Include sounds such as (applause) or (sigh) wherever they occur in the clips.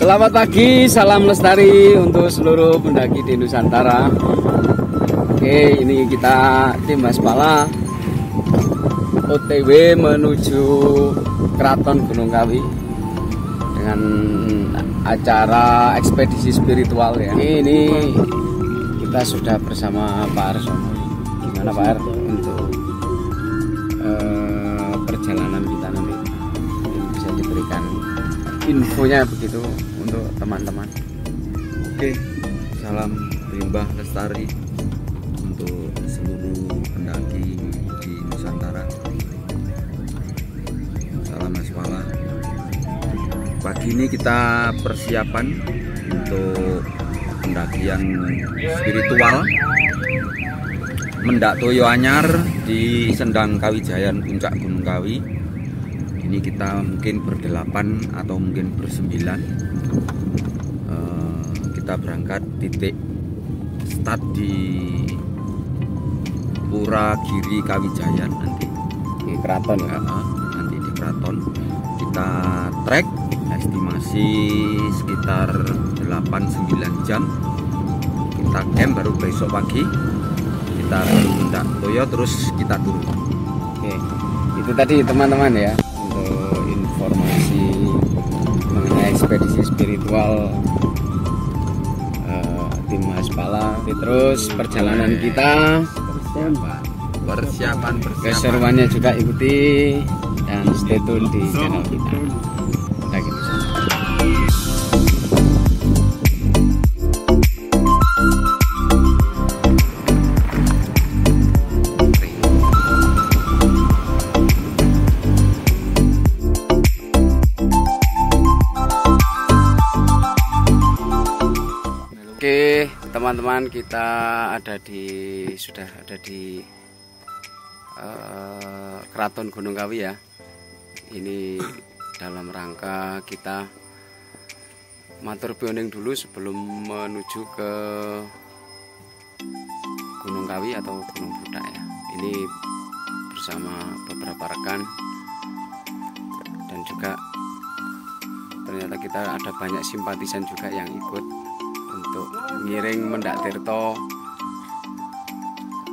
Selamat pagi, salam lestari untuk seluruh pendaki di Nusantara. Oke, ini kita tim Baspala OTW menuju Keraton Gunung Kawi dengan acara ekspedisi spiritual ya. Ini kita sudah bersama Pak Arsono. Gimana Pak Ar untuk eh, perjalanan kita nanti? Ini bisa diberikan infonya begitu untuk teman-teman. Oke, salam limbah lestari untuk seluruh pendaki di Nusantara. Salam Aspala. Pagi ini kita persiapan untuk pendakian spiritual Mendak Toyo Anyar di Sendang Kawijayan Puncak Gunung Kawi. Ini kita mungkin berdelapan atau mungkin bersembilan. Eh, kita berangkat titik start di Pura Giri Kawijayan nanti. Di Keraton ya. Nanti di keraton. Kita trek estimasi sekitar 8-9 jam. Kita camp baru besok pagi. Kita mendak toyo terus kita turun. Oke, itu tadi teman-teman ya ekspedisi spiritual eh, tim Haspala. Terus perjalanan kita persiapan persiapan persiapan keseruannya juga ikuti dan stay tune di channel. Kita teman-teman kita ada di sudah ada di eh, Keraton Gunung Kawi ya. Ini dalam rangka kita matur bioning dulu sebelum menuju ke Gunung Kawi atau Gunung Budak ya. Ini bersama beberapa rekan dan juga ternyata kita ada banyak simpatisan juga yang ikut untuk ngiring Mendak Tirto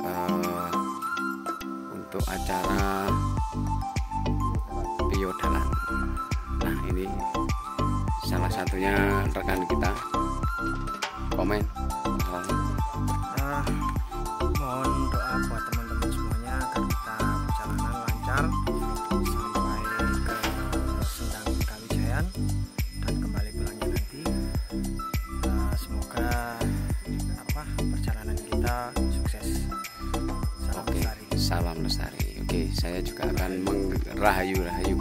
eh, untuk acara Piodalan. Nah ini salah satunya rekan kita kita sukses. Salam Oke, lestari. salam lestari. Oke, saya juga akan merahayu-rahayu.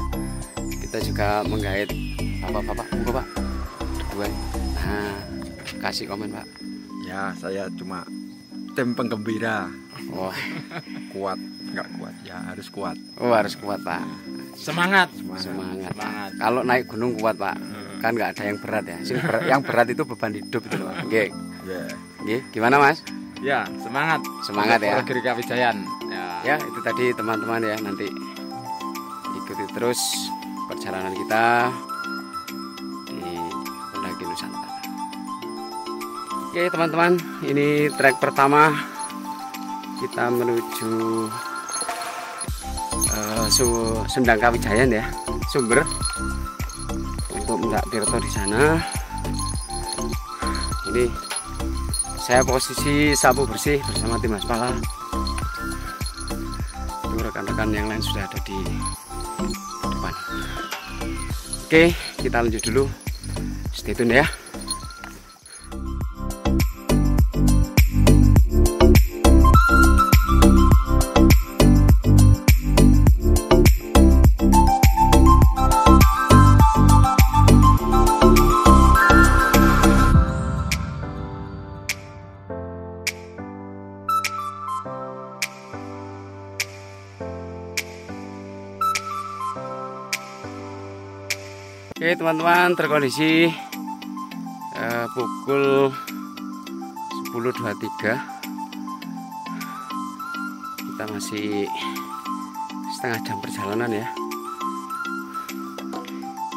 Kita juga menggait bapak-bapak, Monggo, Pak. Berdua. Nah, kasih komen, Pak. ya saya cuma tim penggembira Wah, kuat nggak kuat ya harus kuat oh harus kuat, Pak. Semangat. Semangat. Pak. Semangat. Kalau naik gunung kuat, Pak. Kan nggak ada yang berat ya. Berat- yang berat itu beban hidup itu, Pak. Oke. ya Oke, gimana, Mas? Ya, semangat. Semangat ya. Giri Kawijayan. Ya. Ya, itu tadi teman-teman ya nanti ikuti terus perjalanan kita di pendaki Nusantara. Oke, teman-teman, ini trek pertama kita menuju eh, Su- Sendang Kawijayan ya, Sumber untuk mendak Tirto di sana. Ini saya posisi sapu bersih bersama tim Aspala. Itu rekan-rekan yang lain sudah ada di depan. Oke kita lanjut dulu. Stay tune ya Oke teman-teman terkondisi eh, pukul 10.23 kita masih setengah jam perjalanan ya.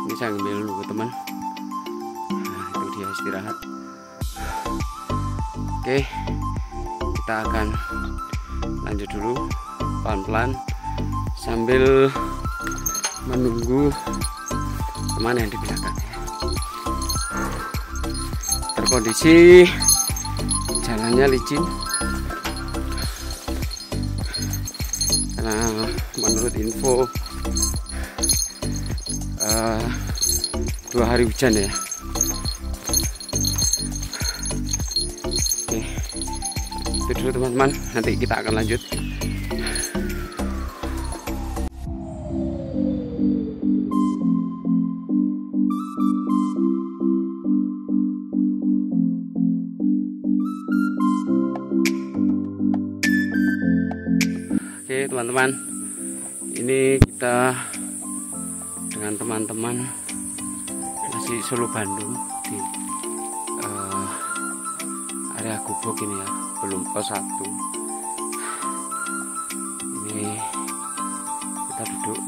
Ini saya ambil nunggu teman. Istirahat. Oke kita akan lanjut dulu pelan-pelan sambil menunggu teman yang di belakang? Terkondisi jalannya licin. Karena menurut info uh, dua hari hujan ya. Oke itu dulu teman-teman. Nanti kita akan lanjut teman-teman. Ini kita Dengan teman-teman Masih Solo Bandung Di uh, Area gubuk ini ya Belum pos satu. Ini Kita duduk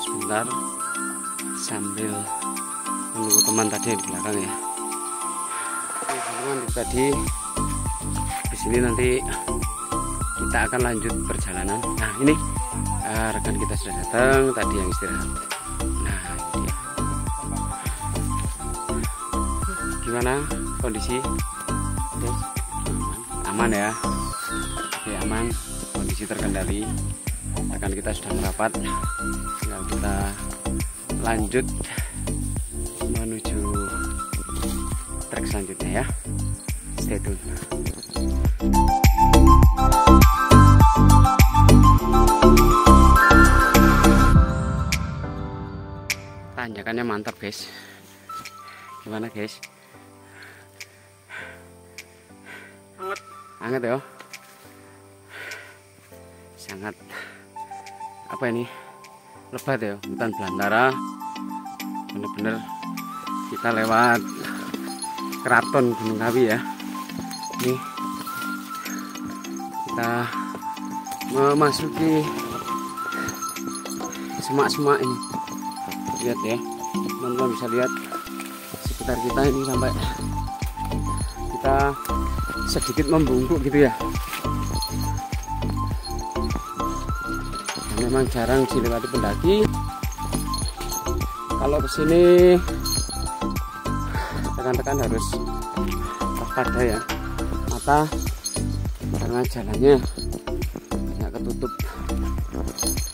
sebentar Sambil Menunggu teman tadi yang di belakang ya. Teman-teman tadi di sini nanti kita akan lanjut perjalanan. Nah ini uh, rekan kita sudah datang tadi yang istirahat. Nah ini dia. Gimana kondisi? Aman ya. Oke aman. Kondisi terkendali. Rekan kita sudah merapat. Tinggal kita lanjut menuju trek selanjutnya ya. Stay tune. Tanjakannya mantap guys. Gimana guys? Anget. anget ya? Sangat. Apa ini? Lebat ya? Hutan belantara. Bener-bener kita lewat keraton Gunung Kawi ya. Ini kita memasuki semak-semak ini lihat ya. Teman-teman bisa lihat sekitar kita ini sampai kita sedikit membungkuk gitu ya. Memang jarang dilewati pendaki. Kalau ke sini rekan-rekan harus waspada ya. Mata karena jalannya banyak ketutup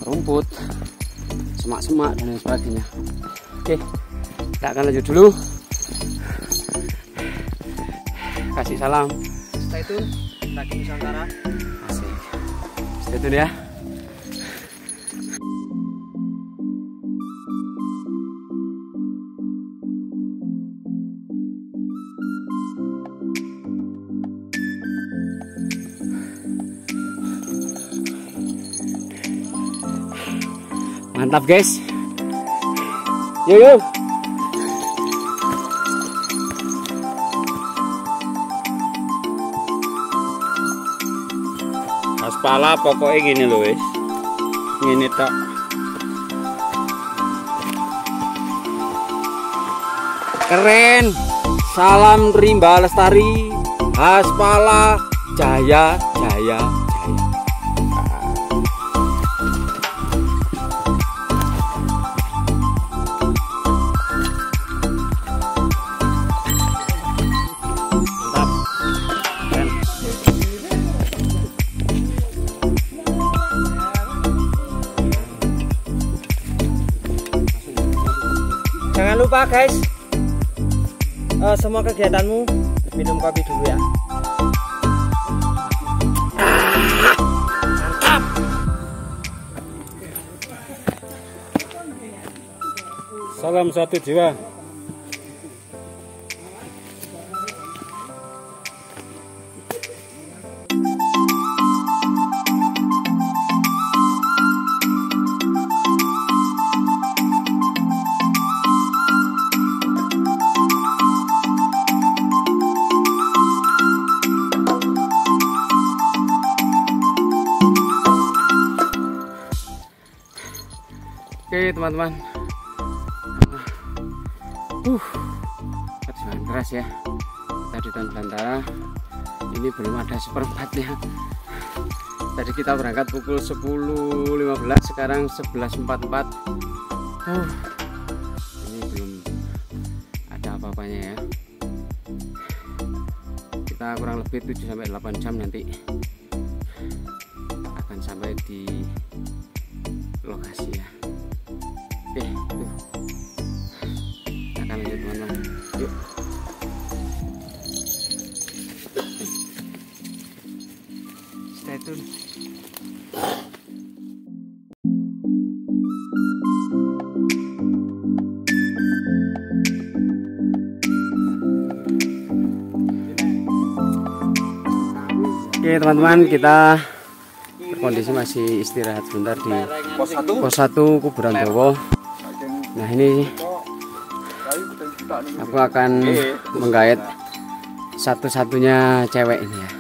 rumput semak-semak dan lain sebagainya oke kita akan lanjut dulu kasih salam Stay tune. Lagi Nusantara. asik stay tune ya mantap guys yuk yuk Aspala pokoknya gini loh wis. Ngene tok. Keren. Salam Rimba Lestari. Aspala Jaya Jaya lupa guys, eh, semua kegiatanmu minum kopi dulu ya. Salam satu jiwa. Teman-teman. Uh perjuangan keras ya. Di hutan belantara ini belum ada seperempatnya. Tadi kita berangkat pukul 10.15 sekarang 11.44 uh, ini belum ada apa-apanya ya. Kita kurang lebih 7 sampai 8 jam nanti akan sampai di lokasi ya oke tuh akan lanjut teman-teman yuk stay tune Oke teman-teman kita kondisi masih istirahat sebentar di Pos satu. pos 1 kuburan Dowo. Nah ini aku akan menggait satu-satunya cewek ini ya.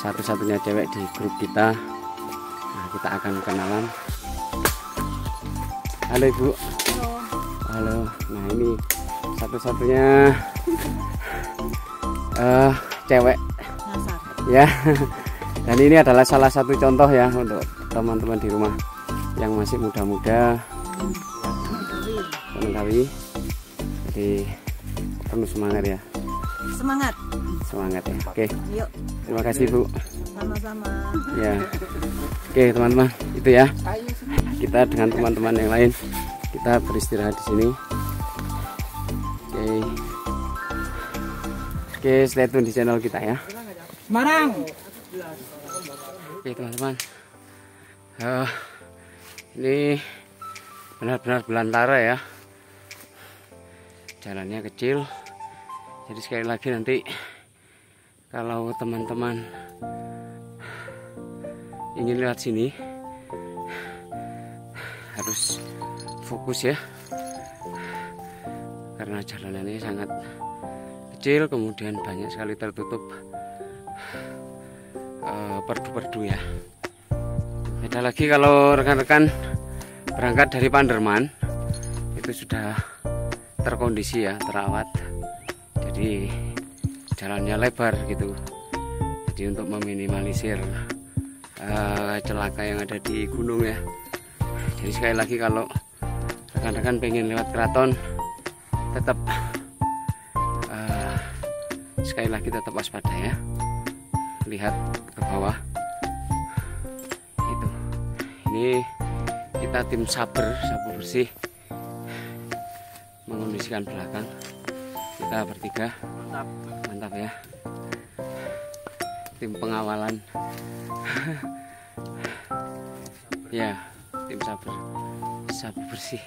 Satu-satunya cewek di grup kita. Nah kita akan kenalan. Halo ibu. Halo. Nah ini satu-satunya (laughs) eh cewek ya (laughs) dan ini adalah salah satu contoh ya untuk teman-teman di rumah yang masih muda-muda Kawi jadi penuh semangat ya. Semangat. semangat ya. Oke. Yuk, terima kasih bu. Sama-sama. ya. Oke teman-teman. Itu ya. Kita dengan teman-teman yang lain. Kita beristirahat di sini. Oke. Oke stay tune di channel kita ya. Semarang. Oke teman-teman. Eh, Ini benar-benar belantara ya Jalannya kecil Jadi sekali lagi nanti Kalau teman-teman Ingin lewat sini Harus fokus ya Karena jalanannya sangat kecil Kemudian banyak sekali tertutup eh, perdu-perdu ya. Beda lagi kalau rekan-rekan berangkat dari Panderman itu sudah terkondisi ya, terawat. Jadi jalannya lebar gitu. Jadi untuk meminimalisir eh, celaka yang ada di gunung ya. Jadi sekali lagi kalau rekan-rekan pengen lewat keraton tetap eh, sekali lagi tetap waspada ya lihat ke bawah itu ini kita tim saber sabu bersih mengondisikan belakang. Kita bertiga. Mantap ya. Tim pengawalan. (laughs) Ya tim saber. Sabu bersih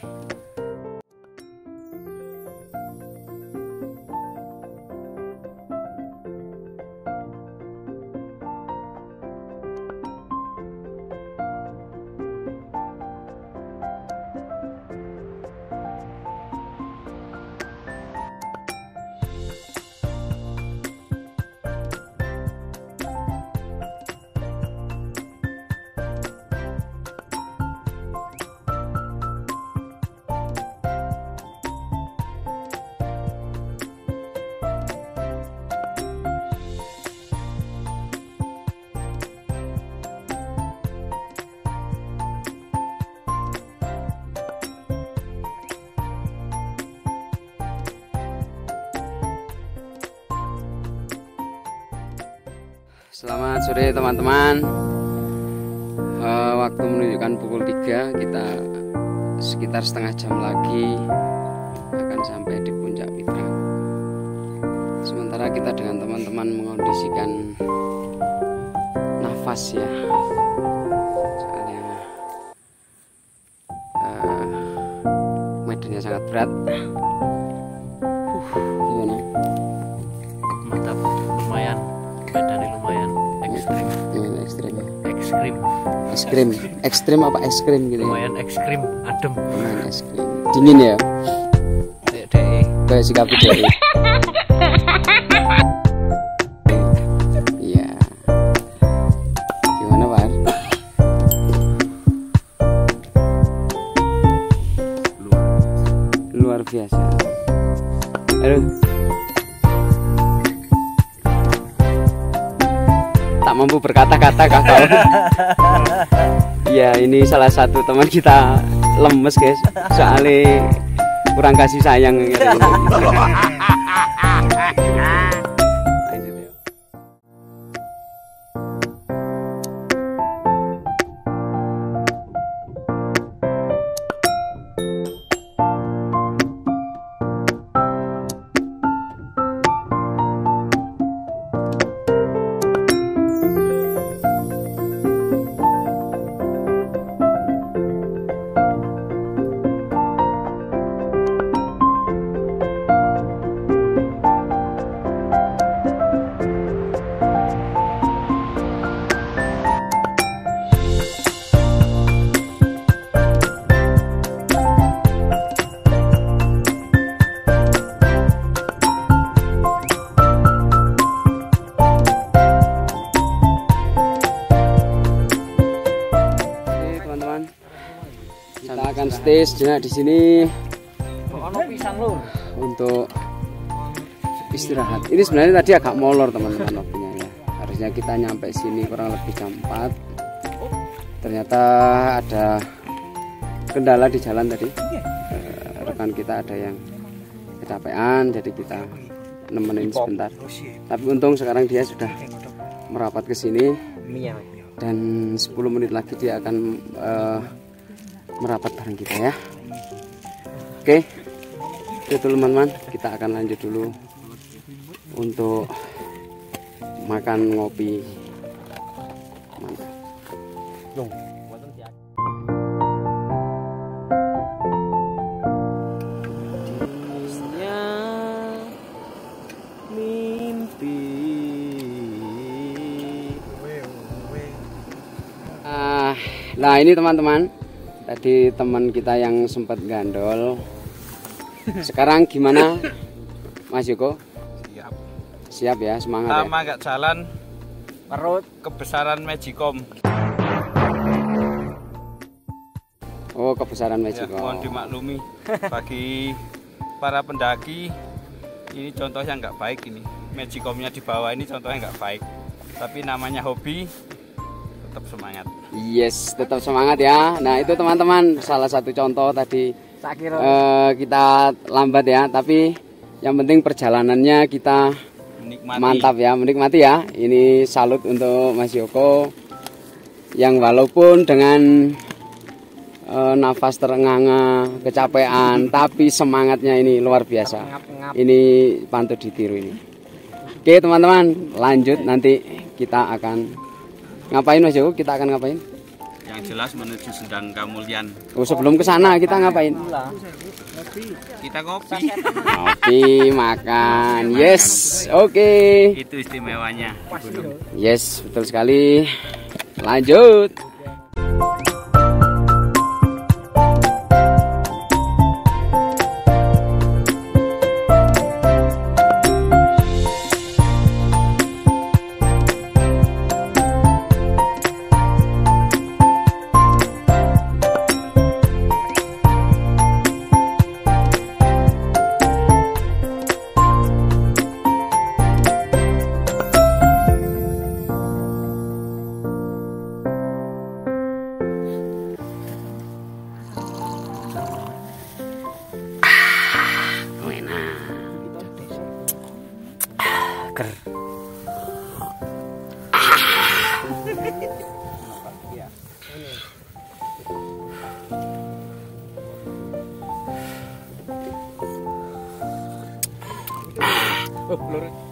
sore teman-teman. Eh, Waktu menunjukkan pukul 3 Kita sekitar setengah jam lagi Akan sampai di puncak Pitra Sementara kita dengan teman-teman mengondisikan Nafas ya. Soalnya eh, Medannya sangat berat es krim ekstrim apa es krim gitu ya? Lumayan ekstrim adem. Lumayan es krim dingin ya? Dek kayak si kapi dari iya. Gimana pak? Luar biasa. Aduh. Mampu berkata-kata kakak. Iya, ini salah satu teman kita lemes guys, soalnya kurang kasih sayang. Lanjut (laughs) stay sejenak di sini untuk istirahat. Ini sebenarnya tadi agak molor teman-teman waktunya ya. Harusnya kita nyampe sini kurang lebih jam 4. Ternyata ada kendala di jalan tadi. Eh, rekan kita ada yang kecapean, jadi kita nemenin sebentar. Tapi untung sekarang dia sudah merapat ke sini dan 10 menit lagi dia akan eh, merapat bareng kita ya. Oke. Itu teman-teman, kita akan lanjut dulu untuk makan ngopi. Mantap. Ah, nah ini teman-teman, tadi teman kita yang sempat gandol. Sekarang gimana, Mas Yoko? Siap. Siap ya, semangat ya. Lama gak jalan Perut. kebesaran Magicom. Oh, kebesaran Ya, Magic. mohon dimaklumi bagi para pendaki ini contohnya nggak baik ini. Magicomnya di bawah ini contohnya nggak baik. Tapi namanya hobi tetap semangat. Yes, tetap semangat ya. Nah, itu teman-teman salah satu contoh tadi eh, kita lambat ya, tapi yang penting perjalanannya kita Menikmati. mantap ya, menikmati ya. Ini salut untuk Mas Yoko yang walaupun dengan eh, nafas terenganga, kecapean, tapi semangatnya ini luar biasa. Ini pantut ditiru ini. Oke teman-teman, lanjut nanti kita akan ngapain Mas Yoko? Kita akan ngapain? Yang jelas menuju Sendang Kamulyan. Oh, sebelum ke sana kita ngapain? Kita ngopi. Ngopi, makan. Yes, oke. Itu istimewanya. Yes, betul sekali. Lanjut. Oke,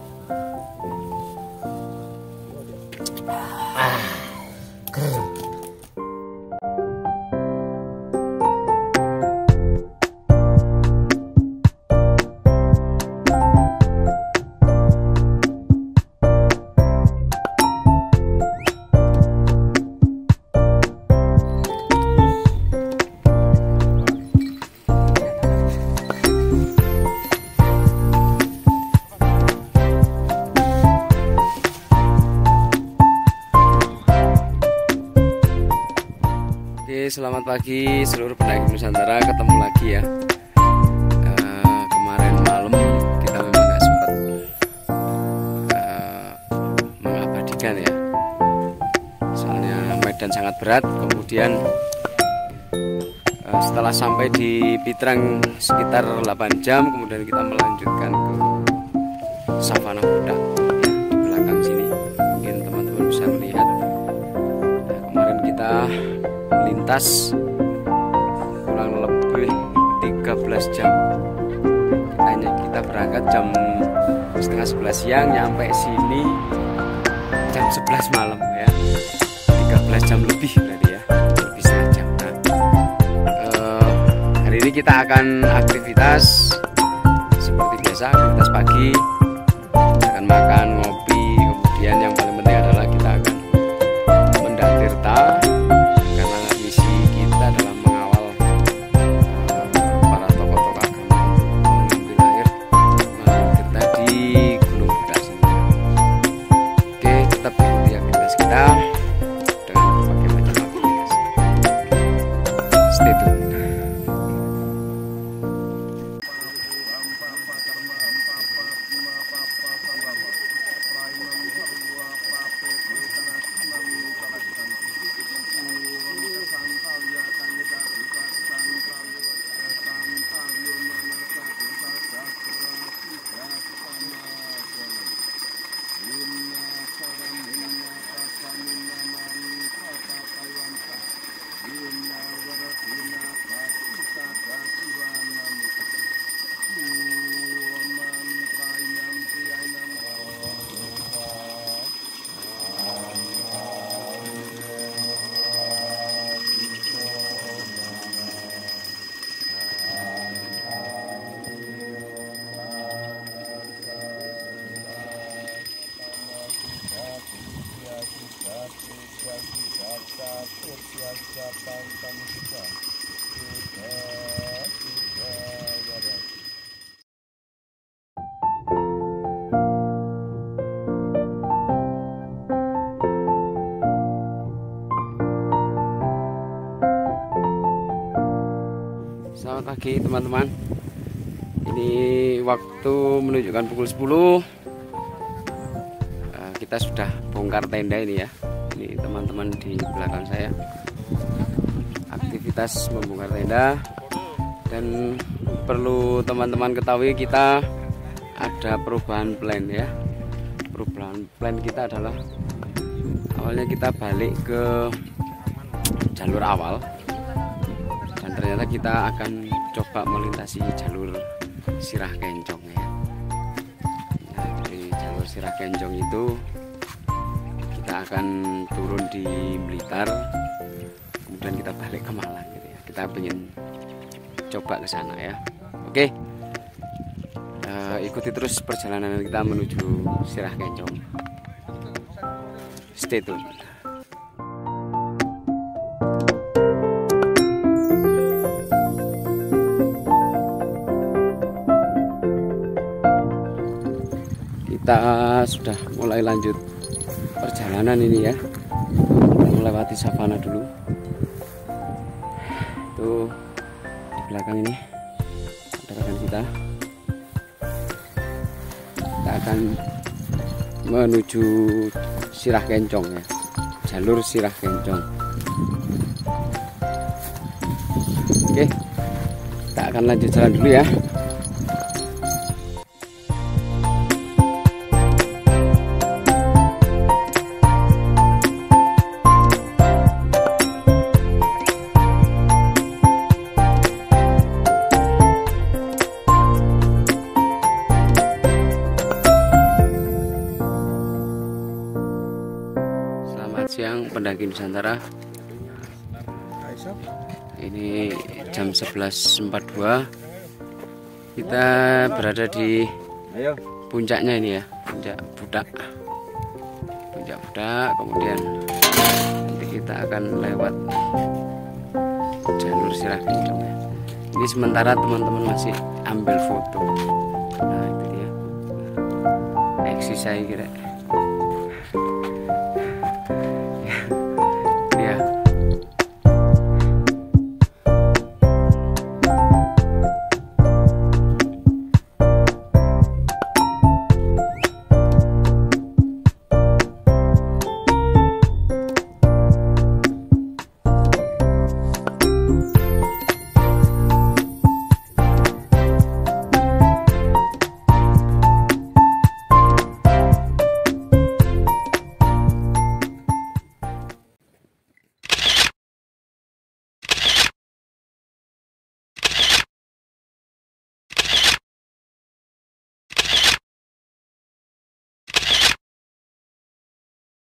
selamat pagi seluruh pendaki Nusantara. Ketemu lagi ya. Eh, kemarin malam kita memang nggak sempat eh, mengabadikan ya. medan sangat berat kemudian eh, setelah sampai di Pitrang sekitar 8 jam kemudian kita melanjutkan ke savana budak ya, di belakang sini mungkin teman-teman bisa melihat Nah, kemarin kita lintas. Kurang lebih 13 jam. Hanya kita berangkat jam setengah 11 siang nyampe sini jam 11 malam ya. 13 jam lebih berarti ya. Lebih setengah jam. Nah, eh, hari ini kita akan aktivitas seperti biasa aktivitas pagi. Akan makan Selamat pagi teman-teman. Ini waktu menunjukkan pukul 10 Eh, Kita sudah bongkar tenda ini ya. Ini teman-teman di belakang saya. Aktivitas membongkar tenda. Dan perlu teman-teman ketahui kita ada perubahan plan ya. Perubahan plan kita adalah Awalnya kita balik ke jalur awal. Dan ternyata kita akan coba melintasi jalur Sirah Kencong ya. Nah, dari jalur Sirah Kencong itu kita akan turun di Blitar, kemudian kita balik ke Malang gitu ya. Kita ingin coba ke sana ya. Oke. Eh, ikuti terus perjalanan kita menuju Sirah Kencong. Stay tune. Sudah mulai lanjut perjalanan ini ya. Melewati savana dulu. Tuh di belakang ini ada rekan kita. Kita akan menuju Sirah Kencong ya. Jalur Sirah Kencong. Oke kita akan lanjut jalan dulu ya Nusantara. Ini jam 11.42. Kita berada di puncaknya ini ya, puncak budak. Puncak budak, kemudian nanti kita akan lewat jalur Sirah Kencong ya. Ini sementara teman-teman masih ambil foto. Nah, itu dia. Eksi saya kira.